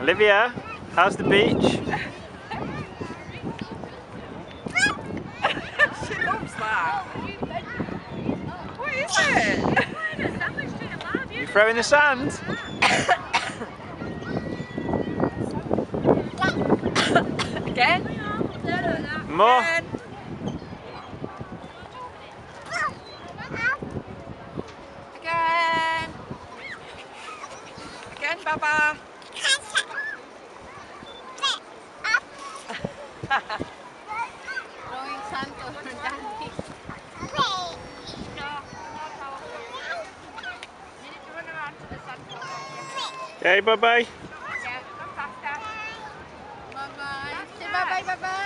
Olivia, how's the beach? she loves that. What is it? You throw in the sand? Again? More? Again? Again, Papa? Throwing Santos for Okay, bye-bye. Ya, yeah. Bye-bye. Bye-bye, bye-bye.